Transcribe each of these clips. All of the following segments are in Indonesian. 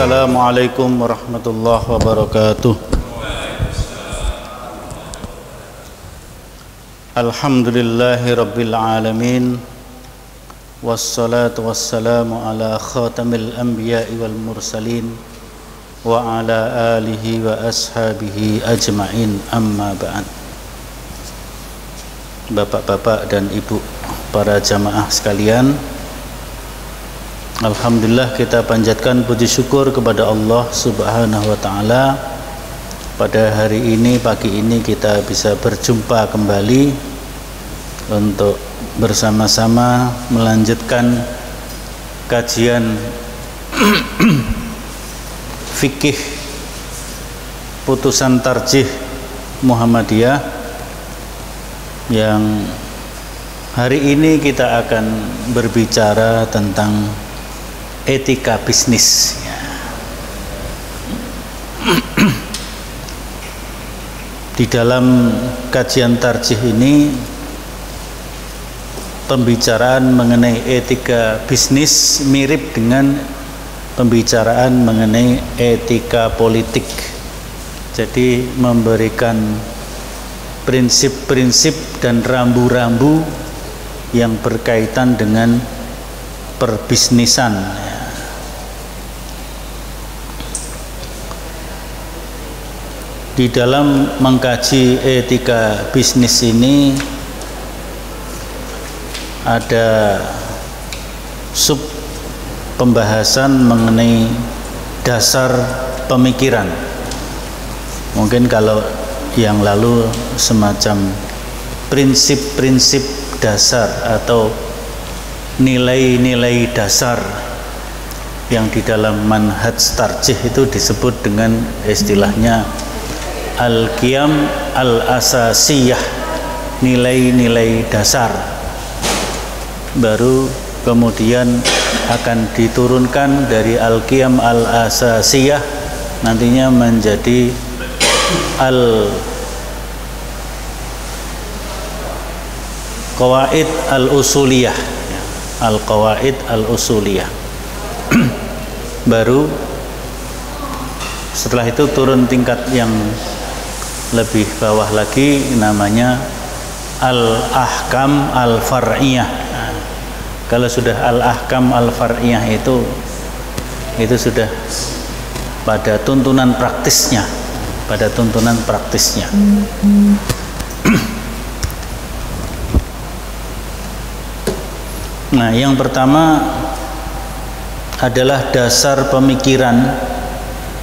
Assalamualaikum warahmatullahi wabarakatuh. Alhamdulillahi rabbil alamin. Wassalatu wassalamu ala khatamil anbiya'i wal mursalin Wa ala alihi wa ashabihi ajma'in. Amma ba'an. Bapak-bapak dan ibu para jamaah sekalian Alhamdulillah kita panjatkan puji syukur kepada Allah Subhanahu wa taala. Pada hari ini pagi ini kita bisa berjumpa kembali untuk bersama-sama melanjutkan kajian fikih putusan tarjih Muhammadiyah yang hari ini kita akan berbicara tentang etika bisnis. Di dalam kajian tarjih ini pembicaraan mengenai etika bisnis mirip dengan pembicaraan mengenai etika politik. Jadi memberikan prinsip-prinsip dan rambu-rambu yang berkaitan dengan perbisnisan di dalam mengkaji etika bisnis ini ada sub pembahasan mengenai dasar pemikiran. Mungkin kalau yang lalu semacam prinsip-prinsip dasar atau nilai-nilai dasar yang di dalam manhaj tarjih itu disebut dengan istilahnya al-qiyam al-asasiyah nilai-nilai dasar. Baru kemudian akan diturunkan dari al-qiyam al-asasiyah nantinya menjadi al qawaid al-usuliyah. Al-qawaid al-usuliyah. Baru setelah itu turun tingkat yang lebih bawah lagi namanya al-ahkam al-far'iyah. Kalau sudah al-ahkam al-far'iyah itu itu sudah pada tuntunan praktisnya pada tuntunan praktisnya. Nah yang pertama adalah dasar pemikiran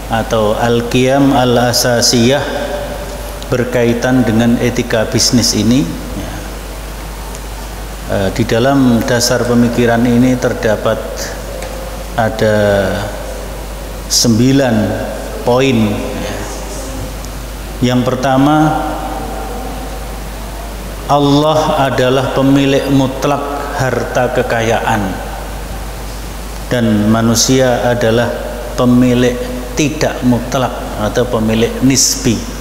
atau al-qiyam al-asasiyah berkaitan dengan etika bisnis ini ya. e, di dalam dasar pemikiran ini terdapat ada sembilan poin ya. yang pertama Allah adalah pemilik mutlak harta kekayaan dan manusia adalah pemilik tidak mutlak atau pemilik nisbi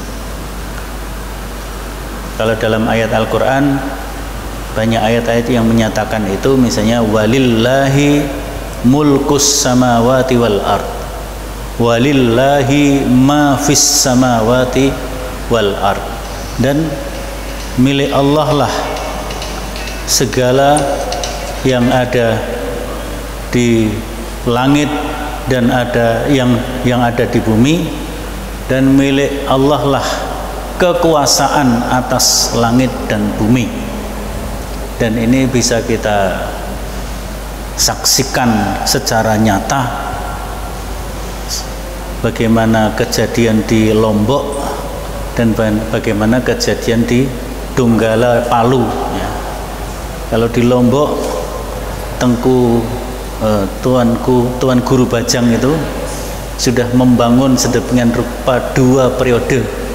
kalau dalam ayat Al-Quran banyak ayat-ayat yang menyatakan itu. Misalnya walillahi mulkus samawati wal ard. Walillahi ma fis samawati wal ard. Dan milik Allah lah segala yang ada di langit dan ada yang yang ada di bumi. Dan milik Allah lah kekuasaan atas langit dan bumi dan ini bisa kita saksikan secara nyata bagaimana kejadian di Lombok dan bagaimana kejadian di Donggala Palu ya. kalau di Lombok Tengku eh, tuanku tuan guru Bajang itu sudah membangun sedemikian rupa dua periode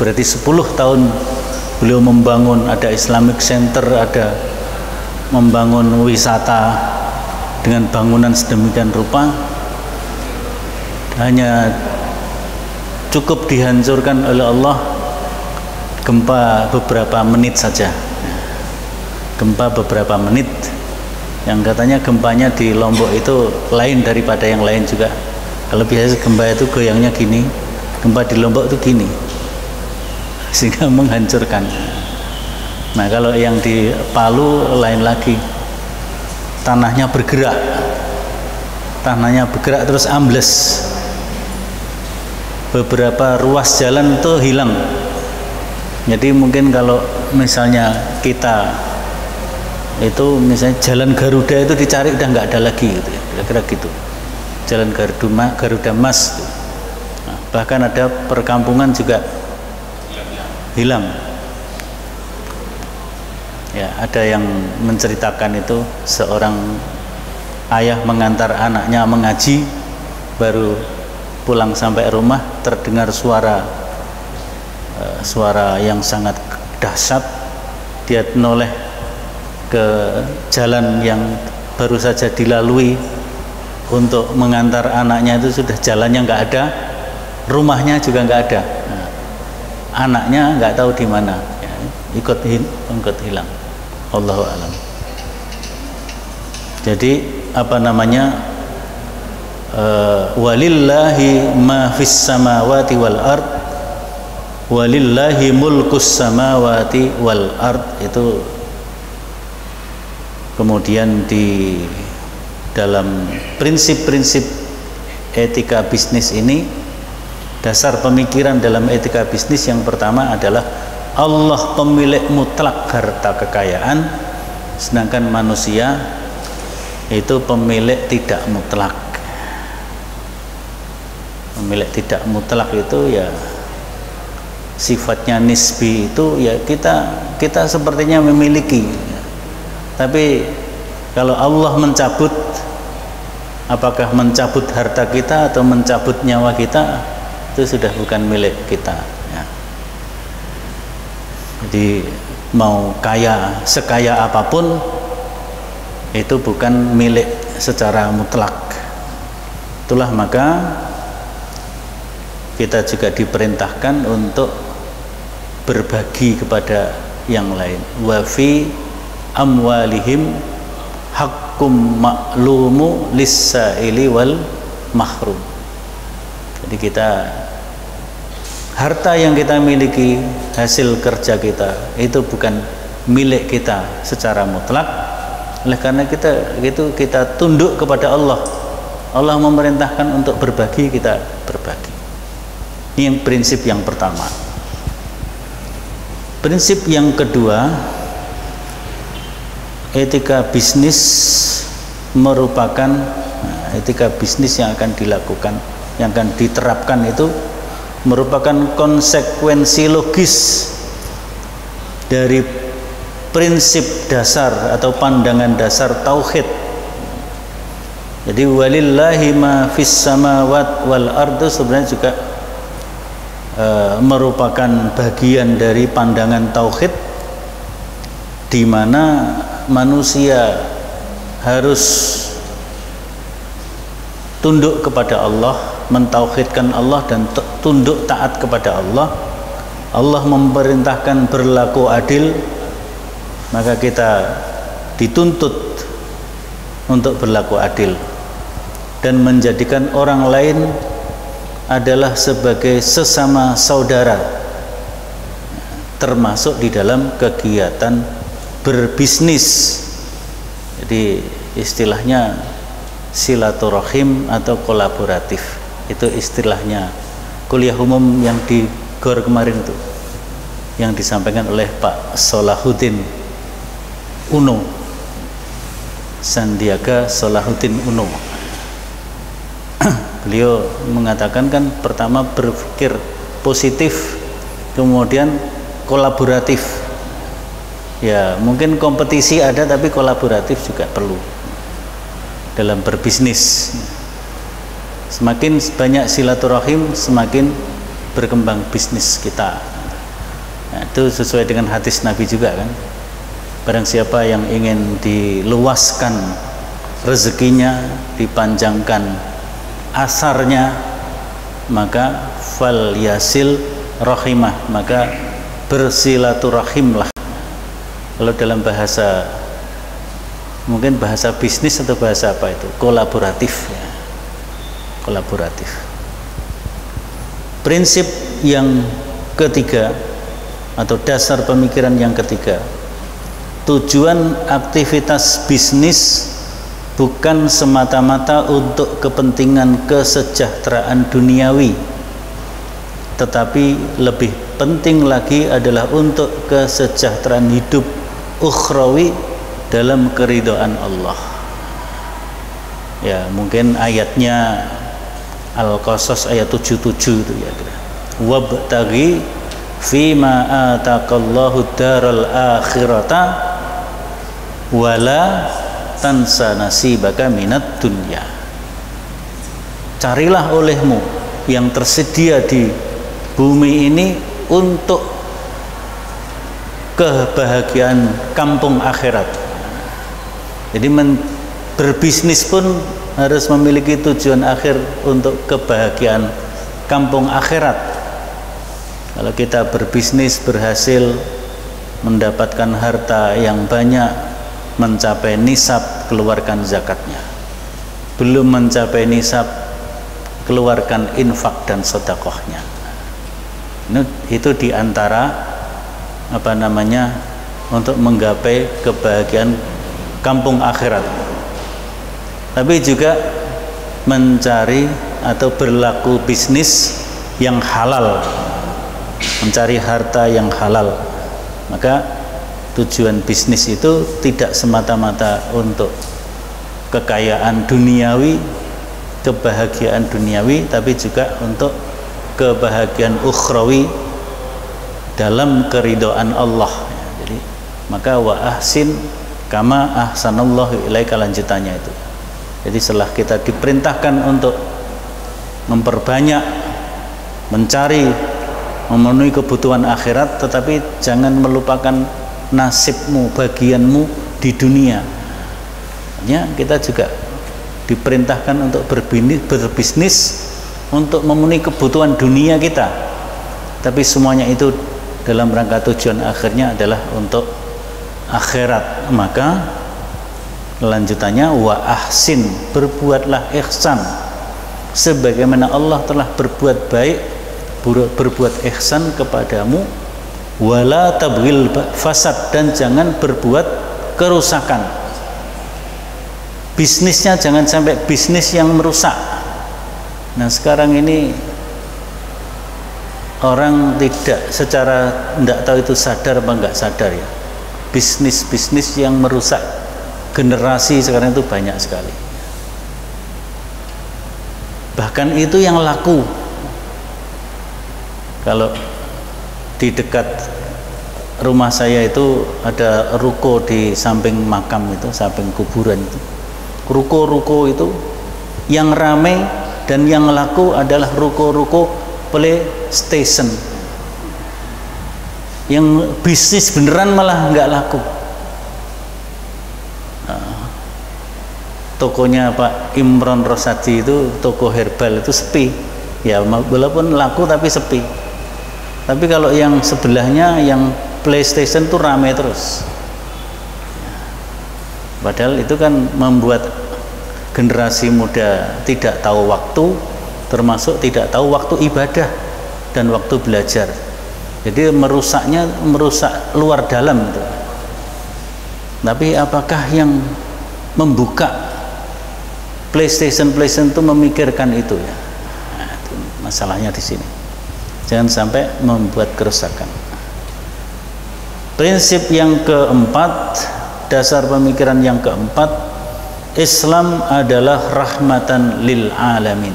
berarti 10 tahun beliau membangun ada Islamic Center ada membangun wisata dengan bangunan sedemikian rupa. Hanya cukup dihancurkan oleh Allah gempa beberapa menit saja. Gempa beberapa menit yang katanya gempanya di Lombok itu lain daripada yang lain juga. Kalau biasa gempa itu goyangnya gini gempa di Lombok itu gini sehingga menghancurkan. Nah kalau yang di Palu lain lagi tanahnya bergerak. Tanahnya bergerak terus ambles. Beberapa ruas jalan itu hilang. Jadi mungkin kalau misalnya kita itu misalnya jalan Garuda itu dicari udah nggak ada lagi gitu ya, kira-kira gitu. Jalan Garuda Garuda Mas. Nah, bahkan ada perkampungan juga hilang. Ya ada yang menceritakan itu seorang ayah mengantar anaknya mengaji baru pulang sampai rumah terdengar suara uh, suara yang sangat dahsyat. Dia noleh ke jalan yang baru saja dilalui untuk mengantar anaknya itu sudah jalannya nggak ada rumahnya juga nggak ada. Nah, anaknya nggak tahu di mana. Ya, ikut ikut hilang. Allahu alam. Jadi apa namanya uh, walillahi ma fis samawati wal ard walillahi mulkus samawati wal ard itu kemudian di dalam prinsip-prinsip etika bisnis ini dasar pemikiran dalam etika bisnis yang pertama adalah Allah pemilik mutlak harta kekayaan sedangkan manusia itu pemilik tidak mutlak. Pemilik tidak mutlak itu ya sifatnya nisbi itu ya kita kita sepertinya memiliki. Tapi kalau Allah mencabut apakah mencabut harta kita atau mencabut nyawa kita itu sudah bukan milik kita ya. jadi mau kaya sekaya apa pun itu bukan milik secara mutlak. Itulah maka kita juga diperintahkan untuk berbagi kepada yang lain. Wa fi amwalihim hakkum maklumu lissaili wal mahrum jadi kita harta yang kita miliki hasil kerja kita itu bukan milik kita secara mutlak. Oleh karena kita itu kita tunduk kepada Allah. Allah memerintahkan untuk berbagi kita berbagi. Ini yang prinsip yang pertama. Prinsip yang kedua, etika bisnis merupakan nah, etika bisnis yang akan dilakukan, yang akan diterapkan itu merupakan konsekuensi logis dari prinsip dasar atau pandangan dasar tauhid. Jadi walillahi ma fis samawat wal ardu sebenarnya juga e, merupakan bagian dari pandangan tauhid di mana manusia harus tunduk kepada Allah, mentauhidkan Allah dan tunduk taat kepada Allah. Allah memerintahkan berlaku adil, maka kita dituntut untuk berlaku adil dan menjadikan orang lain adalah sebagai sesama saudara termasuk di dalam kegiatan berbisnis jadi istilahnya silaturahim atau kolaboratif itu istilahnya kuliah umum yang di GOR kemarin itu yang disampaikan oleh Pak Solahuddin Uno Sandiaga Solahuddin Uno. Beliau mengatakan kan pertama berpikir positif kemudian kolaboratif. Ya mungkin kompetisi ada tapi kolaboratif juga perlu dalam berbisnis semakin banyak silaturahim semakin berkembang bisnis kita. Nah, itu sesuai dengan hadis Nabi juga kan? Barang siapa yang ingin diluaskan rezekinya dipanjangkan asarnya maka fal yasil rahimah maka bersilaturahimlah. Kalau dalam bahasa mungkin bahasa bisnis atau bahasa apa itu? Kolaboratif ya. Kolaboratif. Prinsip yang ketiga atau dasar pemikiran yang ketiga tujuan aktivitas bisnis bukan semata-mata untuk kepentingan kesejahteraan duniawi tetapi lebih penting lagi adalah untuk kesejahteraan hidup ukhrawi dalam keridhaan Allah. Ya mungkin ayatnya Al-Qasas ayat 77 itu ya kira. Wabtaghi fima ataqallahu daral akhirata wala tansa nasibaka minat dunya. Carilah olehmu yang tersedia di bumi ini untuk kebahagiaan kampung akhirat. Jadi men, berbisnis pun harus memiliki tujuan akhir untuk kebahagiaan kampung akhirat. Kalau kita berbisnis berhasil mendapatkan harta yang banyak mencapai nisab keluarkan zakatnya. Belum mencapai nisab keluarkan infak dan sodakohnya itu di antara apa namanya untuk menggapai kebahagiaan kampung akhirat tapi juga mencari atau berlaku bisnis yang halal. Mencari harta yang halal. Maka tujuan bisnis itu tidak semata-mata untuk kekayaan duniawi kebahagiaan duniawi tapi juga untuk kebahagiaan ukhrawi dalam keridoan Allah. Jadi maka wa ahsin kama ahsanallahu ilaika lanjutannya itu jadi setelah kita diperintahkan untuk memperbanyak mencari memenuhi kebutuhan akhirat tetapi jangan melupakan nasibmu bagianmu di dunia. Ya kita juga diperintahkan untuk berbisnis, berbisnis untuk memenuhi kebutuhan dunia kita. Tapi semuanya itu dalam rangka tujuan akhirnya adalah untuk akhirat. Maka lanjutannya wa ahsin berbuatlah ihsan. Sebagaimana Allah telah berbuat baik berbuat ihsan kepadamu wala tabghil fasad dan jangan berbuat kerusakan. Bisnisnya jangan sampai bisnis yang merusak. Nah sekarang ini orang tidak secara tidak tahu itu sadar apa enggak sadar ya. Bisnis-bisnis yang merusak generasi sekarang itu banyak sekali. Bahkan itu yang laku. Kalau di dekat rumah saya itu ada ruko di samping makam itu samping kuburan itu. Ruko-ruko itu yang ramai dan yang laku adalah ruko-ruko PlayStation. Yang bisnis beneran malah nggak laku tokonya Pak Imron Rosadi itu toko herbal itu sepi. Ya walaupun laku tapi sepi. Tapi kalau yang sebelahnya yang PlayStation itu ramai terus. Padahal itu kan membuat generasi muda tidak tahu waktu termasuk tidak tahu waktu ibadah dan waktu belajar. Jadi merusaknya merusak luar dalam tapi apakah yang membuka PlayStation PlayStation itu memikirkan itu ya. Nah, itu masalahnya di sini. Jangan sampai membuat kerusakan. Prinsip yang keempat dasar pemikiran yang keempat Islam adalah rahmatan lil alamin.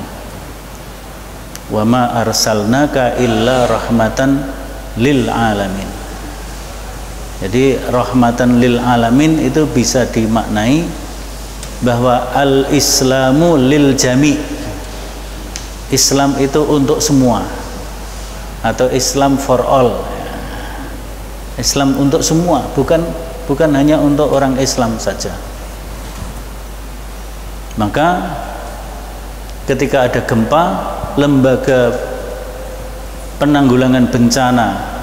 Wa ma arsalnaka illa rahmatan lil alamin. Jadi rahmatan lil alamin itu bisa dimaknai bahwa al islamu lil jami. Islam itu untuk semua. Atau Islam for all. Islam untuk semua bukan bukan hanya untuk orang Islam saja. Maka ketika ada gempa lembaga penanggulangan bencana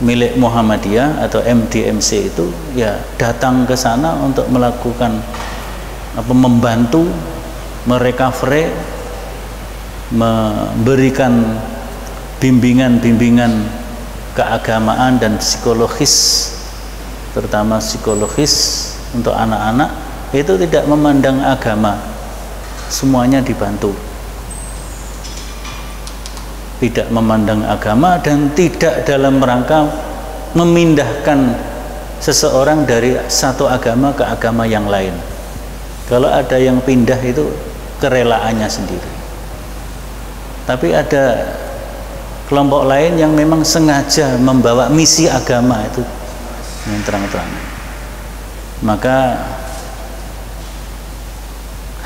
milik Muhammadiyah atau MDMC itu ya datang ke sana untuk melakukan apa membantu merecovery memberikan bimbingan-bimbingan keagamaan dan psikologis terutama psikologis untuk anak-anak itu tidak memandang agama. Semuanya dibantu tidak memandang agama dan tidak dalam rangka memindahkan seseorang dari satu agama ke agama yang lain. Kalau ada yang pindah itu kerelaannya sendiri. Tapi ada kelompok lain yang memang sengaja membawa misi agama itu yang terang-terang. Maka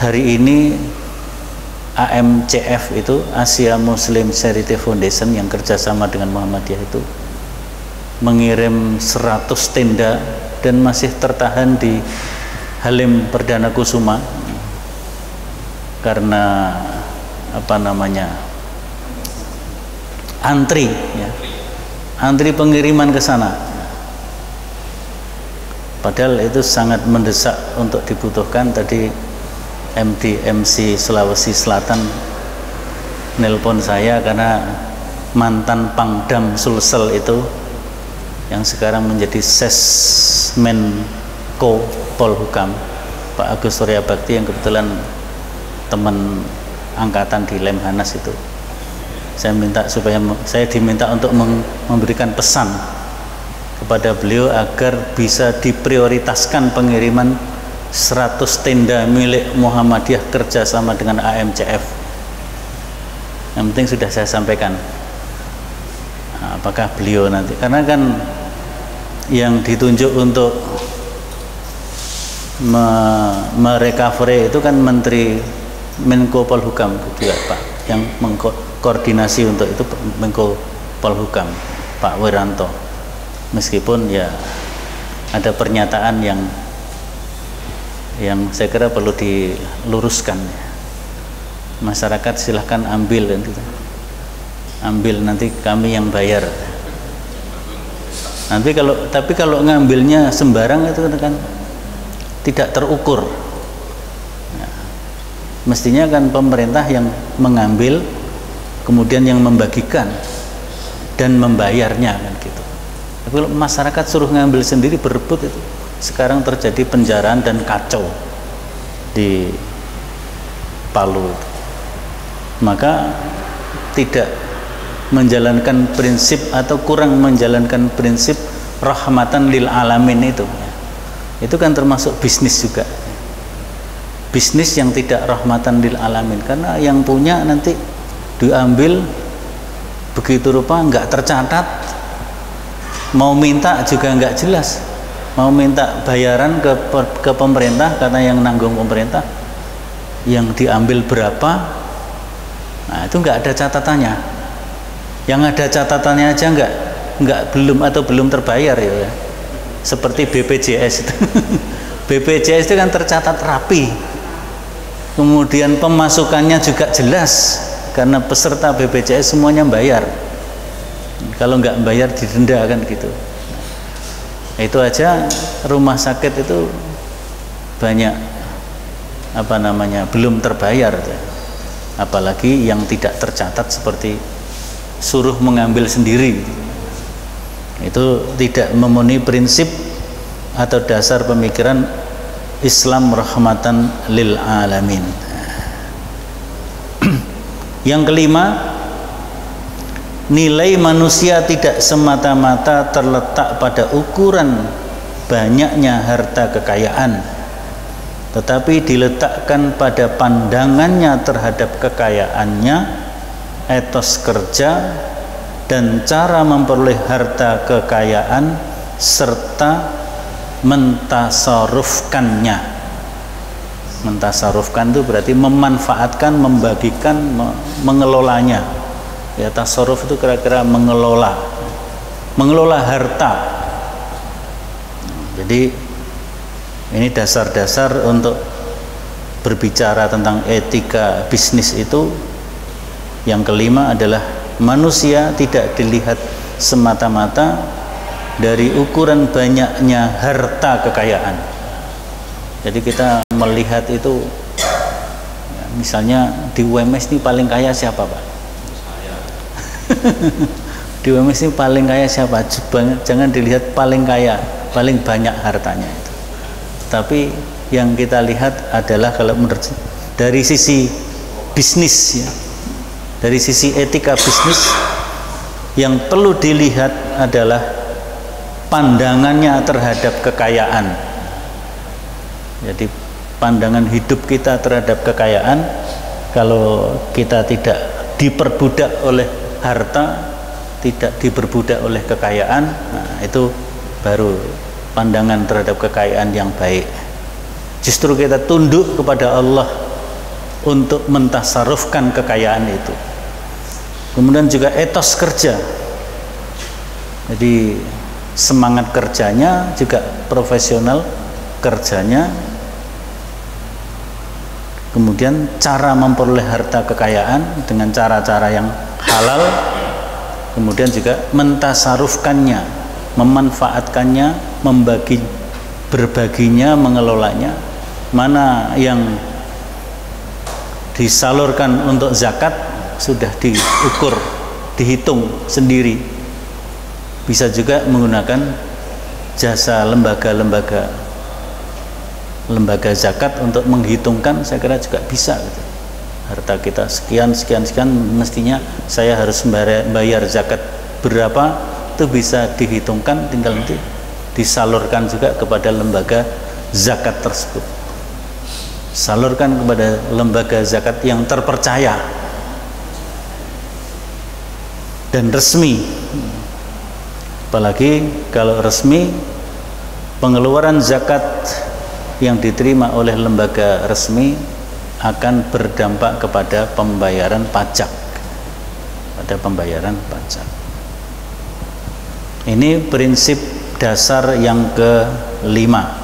hari ini AMCF itu Asia Muslim Charity Foundation yang kerjasama dengan Muhammadiyah itu mengirim 100 tenda dan masih tertahan di Halim Perdana Kusuma karena apa namanya antri ya. Antri pengiriman ke sana. Padahal itu sangat mendesak untuk dibutuhkan. Tadi MD MC Sulawesi Selatan nelpon saya karena mantan Pangdam Sulsel itu yang sekarang menjadi Sesmenko Polhukam Pak Agus Surya Bakti yang kebetulan teman angkatan di Lemhanas itu. Saya minta supaya saya diminta untuk memberikan pesan kepada beliau agar bisa diprioritaskan pengiriman 100 tenda milik Muhammadiyah kerjasama dengan AMCF yang penting sudah saya sampaikan. Nah, apakah beliau nanti? Karena kan yang ditunjuk untuk merecovery itu kan Menteri Menko Polhukam juga Pak yang mengkoordinasi untuk itu Menko Polhukam Pak Wiranto. Meskipun ya ada pernyataan yang yang saya kira perlu diluruskan. Masyarakat silahkan ambil nanti. Ambil nanti kami yang bayar. Nanti kalau tapi kalau ngambilnya sembarang itu kan tidak terukur. Ya. mestinya kan pemerintah yang mengambil kemudian yang membagikan dan membayarnya kan gitu. Tapi kalau masyarakat suruh ngambil sendiri berebut itu sekarang terjadi penjaraan dan kacau di Palu. Maka tidak menjalankan prinsip atau kurang menjalankan prinsip rahmatan lil alamin itu. Itu kan termasuk bisnis juga. Bisnis yang tidak rahmatan lil alamin. Karena yang punya nanti diambil begitu rupa nggak tercatat mau minta juga nggak jelas mau minta bayaran ke ke pemerintah karena yang nanggung pemerintah yang diambil berapa? Nah itu nggak ada catatannya. Yang ada catatannya aja nggak nggak belum atau belum terbayar ya. Seperti BPJS itu. BPJS itu kan tercatat rapi. Kemudian pemasukannya juga jelas karena peserta BPJS semuanya bayar. Kalau nggak bayar didenda kan gitu itu aja rumah sakit itu banyak apa namanya belum terbayar apalagi yang tidak tercatat seperti suruh mengambil sendiri itu tidak memenuhi prinsip atau dasar pemikiran Islam rahmatan lil alamin. Yang kelima, nilai manusia tidak semata-mata terletak pada ukuran banyaknya harta kekayaan, tetapi diletakkan pada pandangannya terhadap kekayaannya, etos kerja, dan cara memperoleh harta kekayaan serta mentasarufkannya. Mentasarufkan itu berarti memanfaatkan membagikan mengelolanya ya tasaruf itu kira-kira mengelola mengelola harta. Jadi ini dasar-dasar untuk berbicara tentang etika bisnis itu. Yang kelima adalah manusia tidak dilihat semata-mata dari ukuran banyaknya harta kekayaan. Jadi kita melihat itu misalnya di UMS ini paling kaya siapa Pak? Di UMS ini paling kaya siapa? Jangan dilihat paling kaya, paling banyak hartanya itu. Tapi yang kita lihat adalah kalau menurut dari sisi bisnis ya, dari sisi etika bisnis yang perlu dilihat adalah pandangannya terhadap kekayaan. Jadi pandangan hidup kita terhadap kekayaan kalau kita tidak diperbudak oleh harta tidak diperbudak oleh kekayaan nah itu baru pandangan terhadap kekayaan yang baik. Justru kita tunduk kepada Allah untuk mentasarufkan kekayaan itu. Kemudian juga etos kerja. Jadi semangat kerjanya juga profesional kerjanya. Kemudian cara memperoleh harta kekayaan dengan cara-cara yang halal kemudian juga mentasarufkannya memanfaatkannya membagi berbaginya mengelolanya mana yang disalurkan untuk zakat sudah diukur dihitung sendiri bisa juga menggunakan jasa lembaga-lembaga lembaga zakat untuk menghitungkan saya kira juga bisa gitu. Harta kita. Sekian sekian sekian mestinya saya harus bayar zakat. Berapa? Itu bisa dihitungkan tinggal nanti disalurkan juga kepada lembaga zakat tersebut. Salurkan kepada lembaga zakat yang terpercaya dan resmi. Apalagi kalau resmi pengeluaran zakat yang diterima oleh lembaga resmi akan berdampak kepada pembayaran pajak. Pada pembayaran pajak. Ini prinsip dasar yang kelima.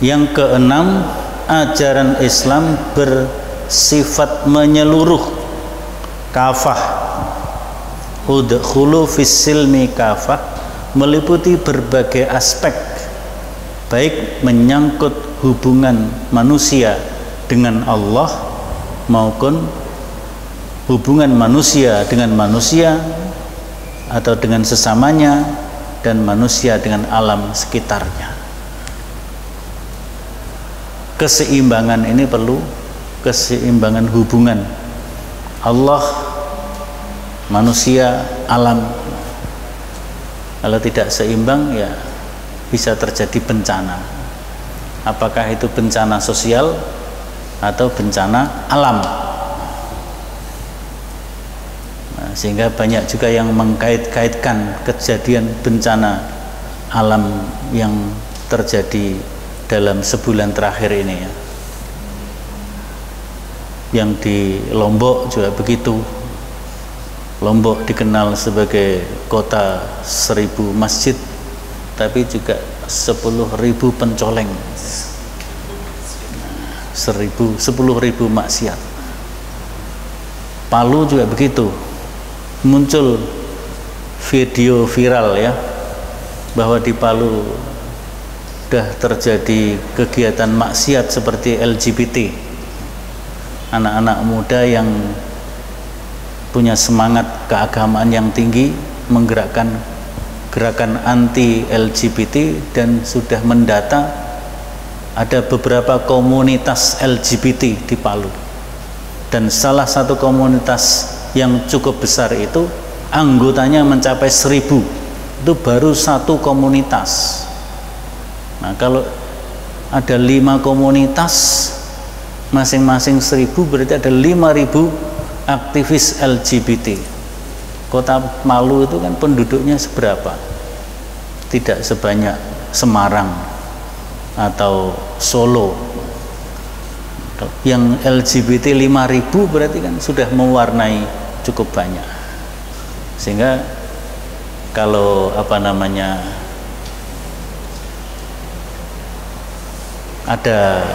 Yang keenam ajaran Islam bersifat menyeluruh. Kafah. Udkhulu fis silmi kafah meliputi berbagai aspek baik menyangkut hubungan manusia dengan Allah maupun hubungan manusia dengan manusia atau dengan sesamanya dan manusia dengan alam sekitarnya. Keseimbangan ini perlu keseimbangan hubungan Allah manusia alam. Kalau tidak seimbang ya bisa terjadi bencana apakah itu bencana sosial atau bencana alam? Nah, sehingga banyak juga yang mengkait-kaitkan kejadian bencana alam yang terjadi dalam sebulan terakhir ini ya. Yang di Lombok juga begitu. Lombok dikenal sebagai kota seribu masjid tapi juga 10.000 pencoleng. 10.000 10.000 maksiat. Palu juga begitu. Muncul video viral ya bahwa di Palu sudah terjadi kegiatan maksiat seperti LGBT anak-anak muda yang punya semangat keagamaan yang tinggi menggerakkan gerakan anti LGBT dan sudah mendata ada beberapa komunitas LGBT di Palu. Dan salah satu komunitas yang cukup besar itu anggotanya mencapai seribu. Itu baru satu komunitas. Nah kalau ada lima komunitas masing-masing seribu berarti ada lima ribu aktivis LGBT Kota Malu itu kan penduduknya seberapa? Tidak sebanyak Semarang atau Solo. Yang LGBT 5000 berarti kan sudah mewarnai cukup banyak. Sehingga kalau apa namanya ada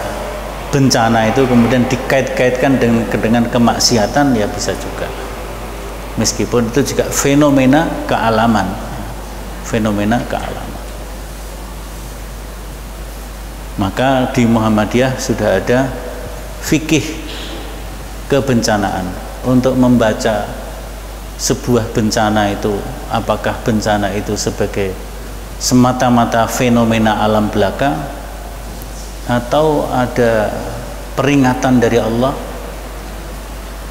bencana itu kemudian dikait-kaitkan dengan dengan kemaksiatan ya bisa juga meskipun itu juga fenomena kealaman. Fenomena kealaman. Maka di Muhammadiyah sudah ada fikih kebencanaan untuk membaca sebuah bencana itu apakah bencana itu sebagai semata-mata fenomena alam belaka atau ada peringatan dari Allah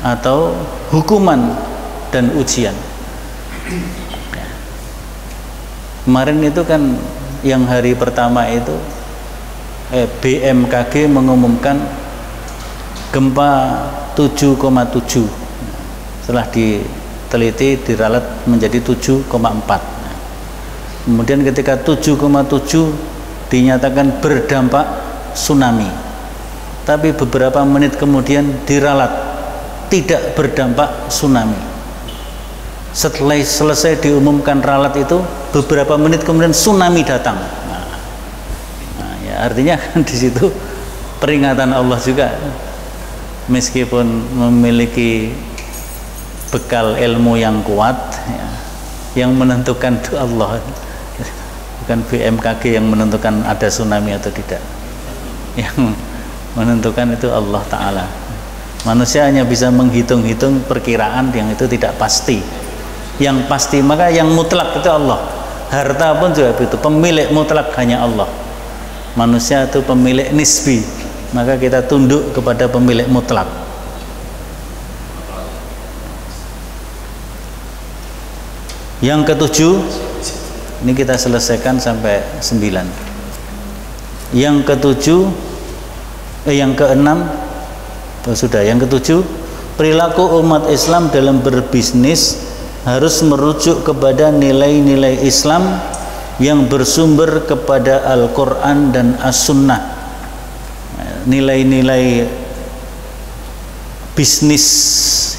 atau hukuman dan ujian. Kemarin itu kan yang hari pertama itu eh, BMKG mengumumkan gempa 7,7 setelah diteliti diralat menjadi 7,4 kemudian ketika 7,7 dinyatakan berdampak tsunami. Tapi beberapa menit kemudian diralat tidak berdampak tsunami setelah selesai diumumkan ralat itu beberapa menit kemudian tsunami datang. Artinya kan di situ peringatan Allah juga. Meskipun memiliki bekal ilmu yang kuat ya, yang menentukan itu Allah. Bukan BMKG yang menentukan ada tsunami atau tidak. Yang menentukan itu Allah Ta'ala. Manusia hanya bisa menghitung-hitung perkiraan yang itu tidak pasti yang pasti maka yang mutlak itu Allah. Harta pun juga begitu. Pemilik mutlak hanya Allah. Manusia itu pemilik nisbi. Maka kita tunduk kepada pemilik mutlak. Yang ketujuh ini kita selesaikan sampai sembilan. Yang ketujuh eh, yang keenam oh, sudah. Yang ketujuh perilaku umat Islam dalam berbisnis harus merujuk kepada nilai-nilai Islam yang bersumber kepada Al-Quran dan As-Sunnah. Nilai-nilai bisnis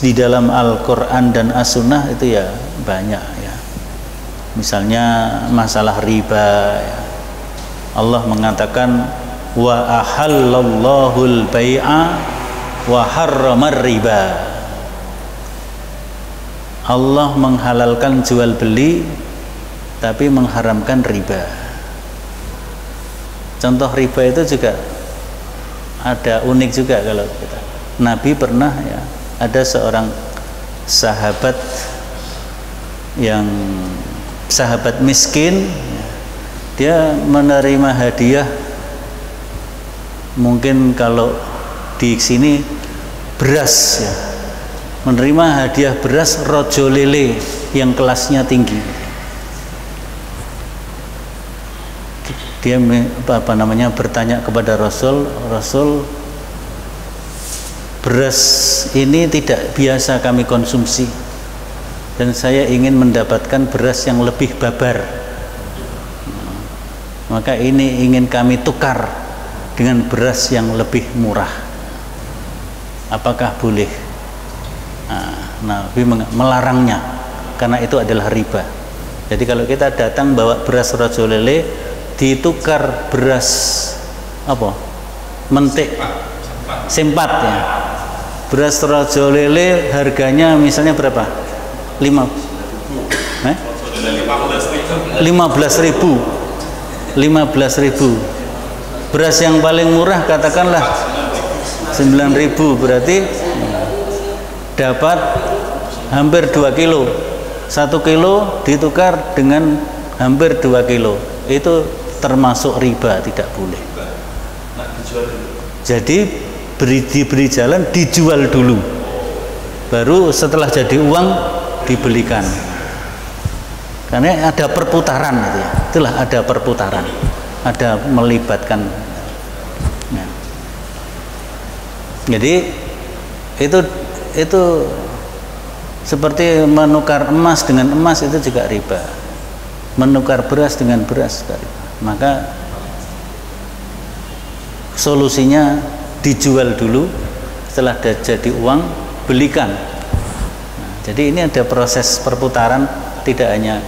di dalam Al-Quran dan As-Sunnah itu ya banyak ya. Misalnya masalah riba ya. Allah mengatakan wa ahallallahu al-bai'a wa harramar riba Allah menghalalkan jual beli tapi mengharamkan riba. Contoh riba itu juga ada unik juga kalau kita. Nabi pernah ya ada seorang sahabat yang sahabat miskin dia menerima hadiah. Mungkin kalau di sini beras ya menerima hadiah beras rojo lele yang kelasnya tinggi. Dia apa namanya bertanya kepada Rasul Rasul beras ini tidak biasa kami konsumsi dan saya ingin mendapatkan beras yang lebih babar. Maka ini ingin kami tukar dengan beras yang lebih murah. Apakah boleh Nabi melarangnya karena itu adalah riba. Jadi kalau kita datang bawa beras rojo lele ditukar beras apa? Mentik. Sempat. Ya. Beras raja lele harganya misalnya berapa? Lima. Eh? lima belas ribu. Lima belas ribu. Beras yang paling murah katakanlah sembilan ribu. Berarti dapat hampir dua kilo. Satu kilo ditukar dengan hampir dua kilo. Itu termasuk riba tidak boleh. Jadi beri diberi jalan dijual dulu. Baru setelah jadi uang dibelikan. Karena ada perputaran itu ya. Itulah ada perputaran. Ada melibatkan. Ya. jadi itu itu seperti menukar emas dengan emas itu juga riba. Menukar beras dengan beras riba. Maka solusinya dijual dulu setelah jadi uang belikan. Nah, jadi ini ada proses perputaran tidak hanya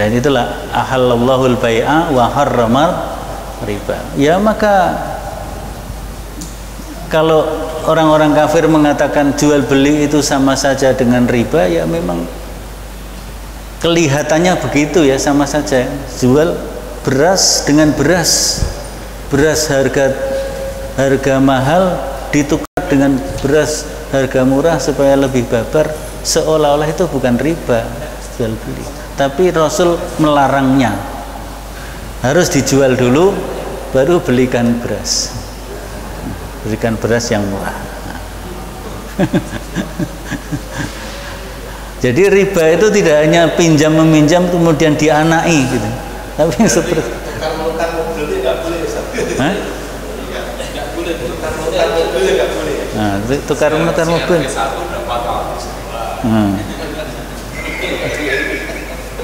dan itulah ahallallahul bai'a wa harramal riba. Ya maka kalau orang-orang kafir mengatakan jual beli itu sama saja dengan riba ya memang kelihatannya begitu ya sama saja. Jual beras dengan beras. Beras harga harga mahal ditukar dengan beras harga murah supaya lebih babar. Seolah-olah itu bukan riba jual beli. Tapi Rasul melarangnya. Harus dijual dulu baru belikan beras berikan beras yang murah. Jadi riba itu tidak hanya pinjam meminjam kemudian dianai gitu. Tapi seperti tukar Hah? tukar nggak boleh. Nah, tukar menukar mobil. hmm.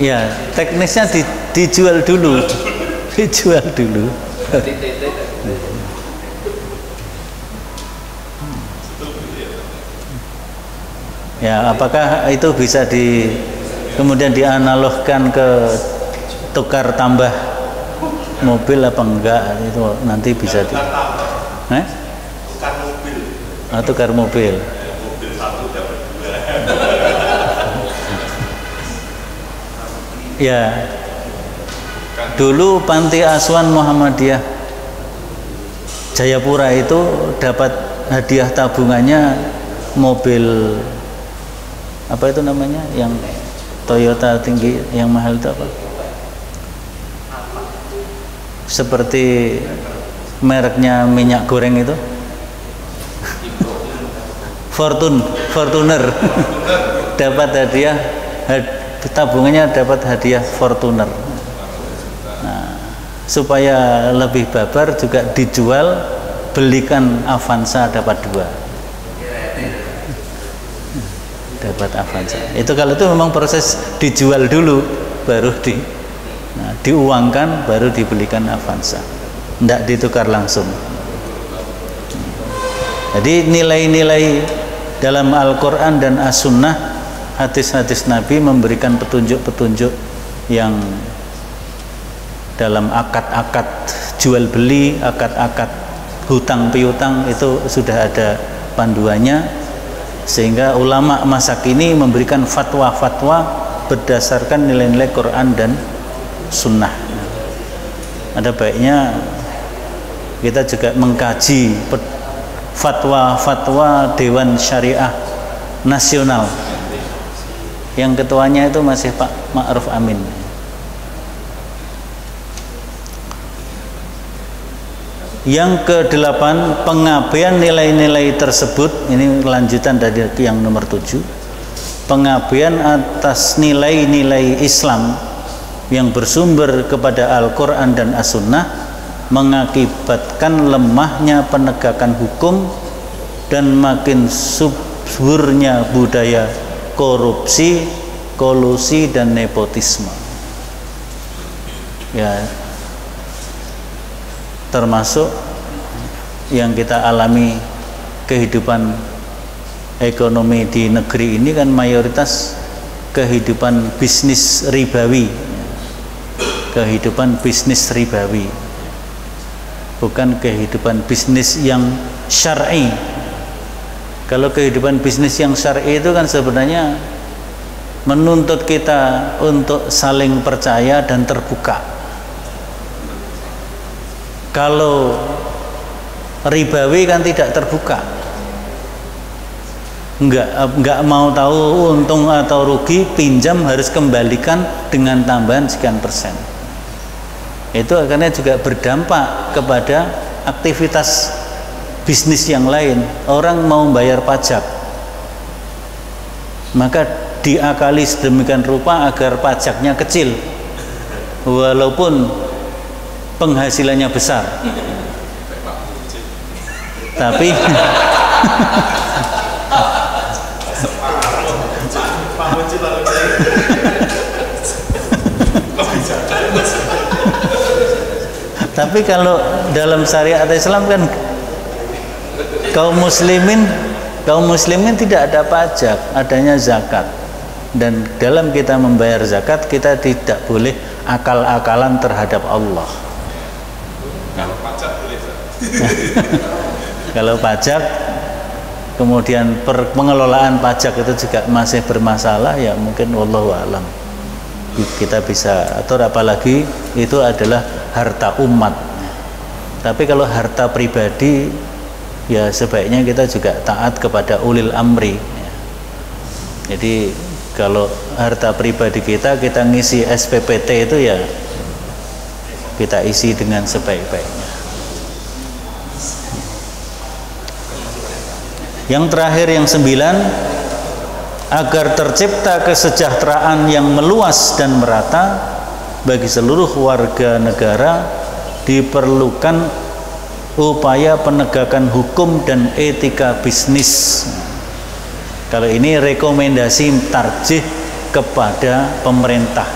ya teknisnya di, dijual dulu. Dijual dulu ya apakah itu bisa di kemudian dianalogkan ke tukar tambah mobil apa enggak? Itu nanti bisa di eh? tukar mobil. Ah, tukar mobil. Mobil satu dapat dua. Ya. Dulu panti asuhan Muhammadiyah Jayapura itu dapat hadiah tabungannya mobil apa itu namanya? Yang Toyota tinggi yang mahal itu apa? Seperti mereknya minyak goreng itu? Fortune Fortuner. Dapat hadiah tabungannya dapat hadiah Fortuner. Nah, supaya lebih babar juga dijual belikan Avanza dapat dua dapat Avanza itu kalau itu memang proses dijual dulu baru di Nah, diuangkan baru dibelikan Avanza. Tidak ditukar langsung. Jadi nilai-nilai dalam Al-Quran dan As-Sunnah hadis-hadis Nabi memberikan petunjuk-petunjuk yang dalam akad-akad jual beli, akad-akad hutang piutang itu sudah ada panduannya sehingga ulama masa kini memberikan fatwa-fatwa berdasarkan nilai-nilai Quran dan sunnah. Ada baiknya kita juga mengkaji fatwa-fatwa Dewan Syariah Nasional. Yang ketuanya itu masih Pak Ma'ruf Amin yang kedelapan pengabaian nilai-nilai tersebut ini lanjutan dari yang nomor tujuh pengabaian atas nilai-nilai Islam yang bersumber kepada Al-Quran dan As-Sunnah mengakibatkan lemahnya penegakan hukum dan makin suburnya budaya korupsi, kolusi dan nepotisme. Ya, termasuk yang kita alami kehidupan ekonomi di negeri ini kan mayoritas kehidupan bisnis ribawi. Kehidupan bisnis ribawi. Bukan kehidupan bisnis yang syar'i. Kalau kehidupan bisnis yang syar'i itu kan sebenarnya menuntut kita untuk saling percaya dan terbuka kalau ribawi kan tidak terbuka. Enggak enggak mau tahu untung atau rugi pinjam harus kembalikan dengan tambahan sekian persen. Itu akhirnya juga berdampak kepada aktivitas bisnis yang lain. Orang mau bayar pajak. Maka diakali sedemikian rupa agar pajaknya kecil. Walaupun penghasilannya besar tapi Tapi kalau dalam syariat Islam kan kaum muslimin kaum muslimin tidak ada pajak, adanya zakat. Dan dalam kita membayar zakat kita tidak boleh akal-akalan terhadap Allah. Kalau pajak kemudian pengelolaan pajak itu juga masih bermasalah ya mungkin wallahu alam. Kita bisa atur apalagi itu adalah harta umat. Tapi kalau harta pribadi ya sebaiknya kita juga taat kepada ulil amri. Jadi kalau harta pribadi kita kita ngisi SPPT itu ya kita isi dengan sebaik-baiknya yang terakhir yang sembilan agar tercipta kesejahteraan yang meluas dan merata bagi seluruh warga negara diperlukan upaya penegakan hukum dan etika bisnis. Kalau ini rekomendasi tarjih kepada pemerintah.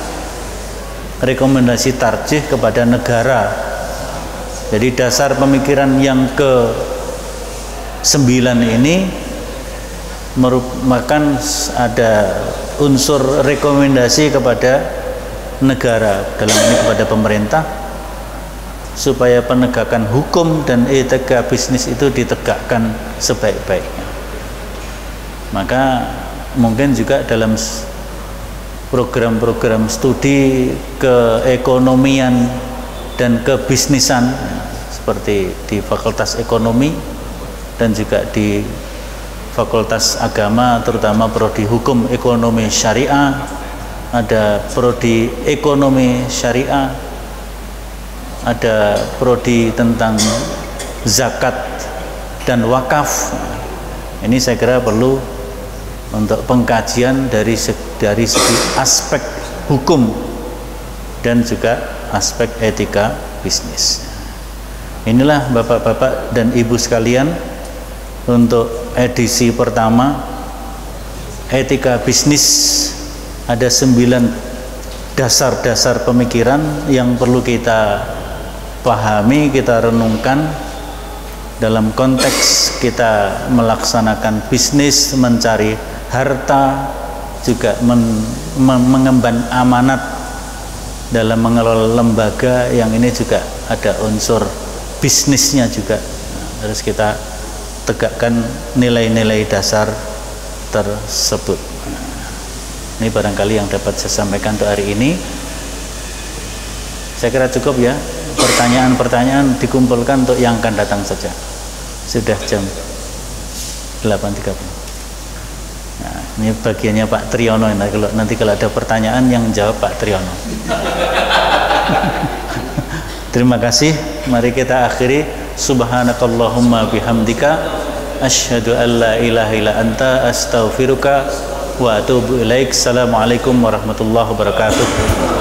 Rekomendasi tarjih kepada negara. Jadi dasar pemikiran yang ke sembilan ini merupakan ada unsur rekomendasi kepada negara dalam ini kepada pemerintah supaya penegakan hukum dan etika bisnis itu ditegakkan sebaik-baiknya. Maka mungkin juga dalam program-program studi keekonomian dan kebisnisan seperti di Fakultas Ekonomi dan juga di Fakultas Agama terutama prodi Hukum Ekonomi Syariah ada prodi Ekonomi Syariah ada prodi tentang zakat dan wakaf. Ini saya kira perlu untuk pengkajian dari dari segi aspek hukum dan juga aspek etika bisnis. Inilah bapak-bapak dan ibu sekalian untuk edisi pertama etika bisnis ada sembilan dasar-dasar pemikiran yang perlu kita pahami, kita renungkan. Dalam konteks kita melaksanakan bisnis, mencari harta, juga men, men, mengemban amanat dalam mengelola lembaga yang ini juga ada unsur bisnisnya juga. Harus kita tegakkan nilai-nilai dasar tersebut. Ini barangkali yang dapat saya sampaikan untuk hari ini. Saya kira cukup ya pertanyaan-pertanyaan dikumpulkan untuk yang akan datang saja. Sudah jam 8.30 nah, ini bagiannya Pak Triyono nanti kalau, nanti kalau ada pertanyaan yang jawab Pak Triyono. Terima kasih. Mari kita akhiri subhanakallahumma bihamdika asyhadu an la ilaha illa anta astaghfiruka wa atubu ilaik. Assalamualaikum warahmatullahi wabarakatuh